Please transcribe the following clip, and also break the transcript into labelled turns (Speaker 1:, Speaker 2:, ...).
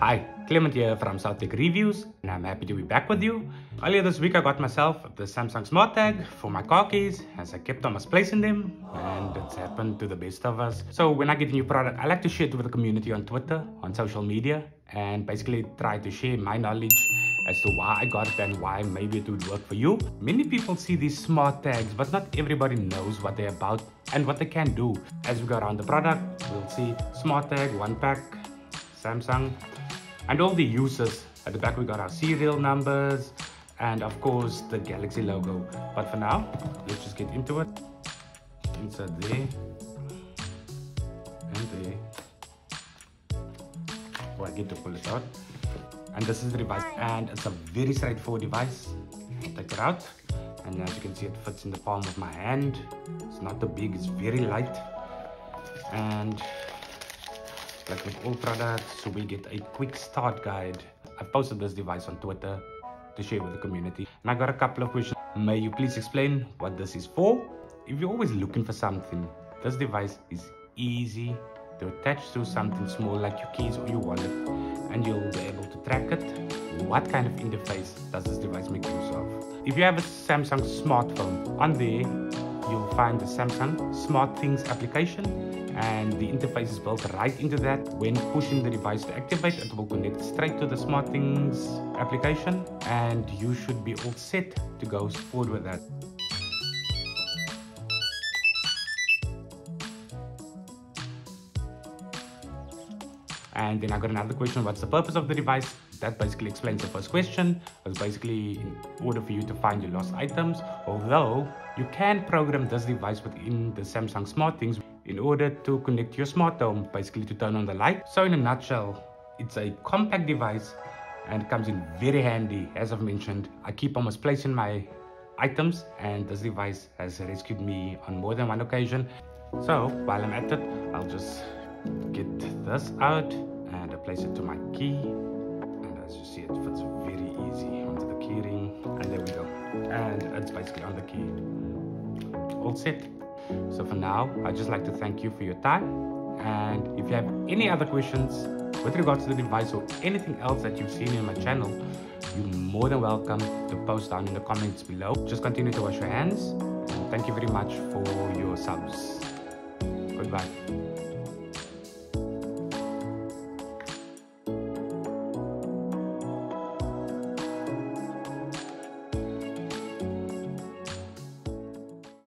Speaker 1: Hi, Clement here from South-Tech Reviews and I'm happy to be back with you. Earlier this week I got myself the Samsung Smart Tag for my car keys as I kept on misplacing them and it's happened to the best of us. So when I get a new product I like to share it with the community on Twitter, on social media and basically try to share my knowledge as to why I got it and why maybe it would work for you. Many people see these smart tags, but not everybody knows what they're about and what they can do. As we go around the product, we'll see smart tag, one pack, Samsung, and all the users. At the back we got our serial numbers and of course the Galaxy logo. But for now, let's just get into it. Insert there and there. Oh, I get to pull it out. And this is the device and it's a very straightforward device. Take it out and as you can see it fits in the palm of my hand. It's not too big, it's very light. And like with all products, so we get a quick start guide. I posted this device on Twitter to share with the community. And I got a couple of questions. May you please explain what this is for? If you're always looking for something, this device is easy to attach to something small like your keys or your wallet and you'll be able to track it. What kind of interface does this device make use of? If you have a Samsung smartphone, on there you'll find the Samsung Smart Things application and the interface is built right into that. When pushing the device to activate, it will connect straight to the SmartThings application and you should be all set to go forward with that. And then I got another question, what's the purpose of the device? That basically explains the first question. It's basically in order for you to find your lost items, although you can program this device within the Samsung SmartThings in order to connect your smart home, basically to turn on the light. So in a nutshell, it's a compact device and comes in very handy. As I've mentioned, I keep on misplacing my items and this device has rescued me on more than one occasion. So while I'm at it, I'll just get this out and I place it to my key. And as you see, it fits very easy onto the keyring. And there we go. And it's basically on the key. All set. So for now, I'd just like to thank you for your time. And if you have any other questions with regards to the device or anything else that you've seen in my channel, you're more than welcome to post down in the comments below. Just continue to wash your hands. And thank you very much for your subs. Goodbye.